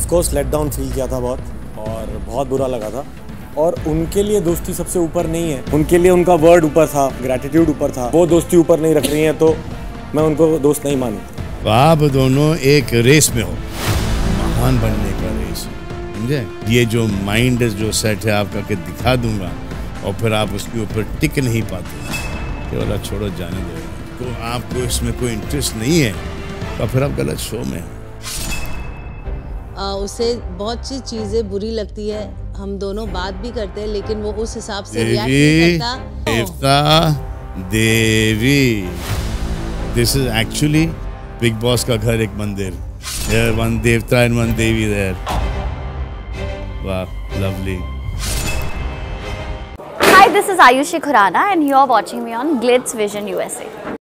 Of course let down feel किया था बहुत और बहुत बुरा लगा था। और उनके लिए दोस्ती सबसे ऊपर नहीं है। उनके लिए उनका वर्ड ऊपर था ग्रेटिट्यूड ऊपर था। वो दोस्ती ऊपर नहीं रख रही है तो मैं उनको दोस्त नहीं मानूँ। तो आप दोनों एक रेस में हो। महान बनने का रेस समझे? ये जो माइंड जो सेट है, आपका कि दिखा दूँगा, और फिर आप उसके ऊपर टिक नहीं पाते। कि वाला छोड़ो, जाने दो। तो आपको इसमें कोई इंटरेस्ट नहीं है तो फिर आप गलत शो में हैं। उसे बहुत सी चीज़ें बुरी लगती है। हम दोनों बात भी करते हैं लेकिन वो उस हिसाब से रिएक्ट देवी नहीं करता। देवता देवी। This is actually Bigg Boss का घर एक मंदिर। वन देवता एंड वन देवी देयर वाह lovely Hi, this is Ayushi Khurana, and you are watching me on Glitz Vision USA.